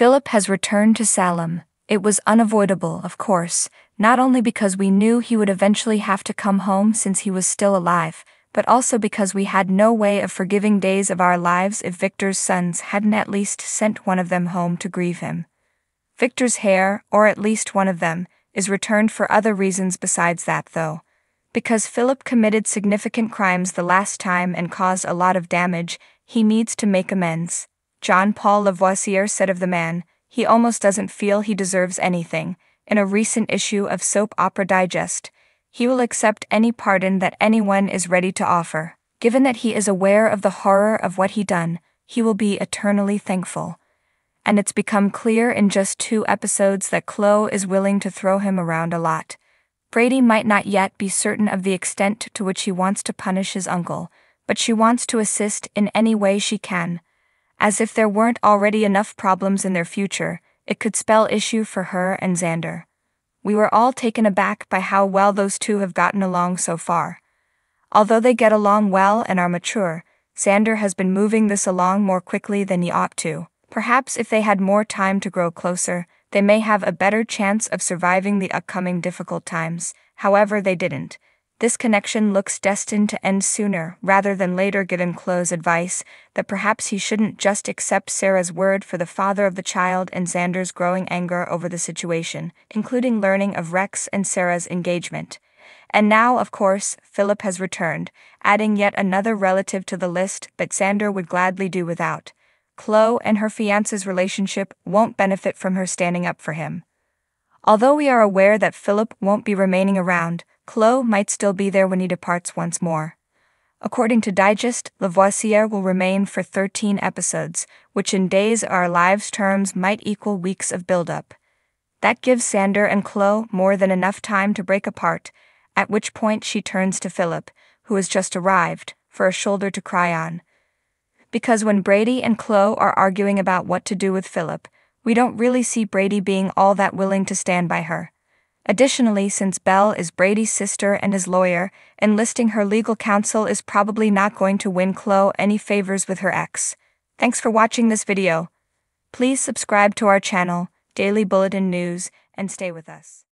Philip has returned to Salem. It was unavoidable, of course, not only because we knew he would eventually have to come home since he was still alive, but also because we had no way of forgiving days of our lives if Victor's sons hadn't at least sent one of them home to grieve him. Victor's hair, or at least one of them, is returned for other reasons besides that, though. Because Philip committed significant crimes the last time and caused a lot of damage, he needs to make amends. John Paul Lavoisier said of the man, he almost doesn't feel he deserves anything. In a recent issue of Soap Opera Digest, he will accept any pardon that anyone is ready to offer. Given that he is aware of the horror of what he done, he will be eternally thankful. And it's become clear in just two episodes that Chloe is willing to throw him around a lot. Brady might not yet be certain of the extent to which he wants to punish his uncle, but she wants to assist in any way she can. As if there weren't already enough problems in their future, it could spell issue for her and Xander. We were all taken aback by how well those two have gotten along so far. Although they get along well and are mature, Xander has been moving this along more quickly than he ought to. Perhaps if they had more time to grow closer, they may have a better chance of surviving the upcoming difficult times. However, they didn't. This connection looks destined to end sooner rather than later, given Chloe's advice that perhaps he shouldn't just accept Sarah's word for the father of the child and Xander's growing anger over the situation, including learning of Rex and Sarah's engagement. And now, of course, Philip has returned, adding yet another relative to the list that Xander would gladly do without. Chloe and her fiance's relationship won't benefit from her standing up for him. Although we are aware that Philip won't be remaining around, Chloe might still be there when he departs once more. According to Digest, Lavoisier will remain for 13 episodes, which in days our lives terms might equal weeks of build-up. That gives Xander and Chloe more than enough time to break apart, at which point she turns to Philip, who has just arrived, for a shoulder to cry on. Because when Brady and Chloe are arguing about what to do with Philip, we don't really see Brady being all that willing to stand by her. Additionally, since Belle is Brady's sister and his lawyer, enlisting her legal counsel is probably not going to win Chloe any favors with her ex. Thanks for watching this video. Please subscribe to our channel, Daily Bulletin News, and stay with us.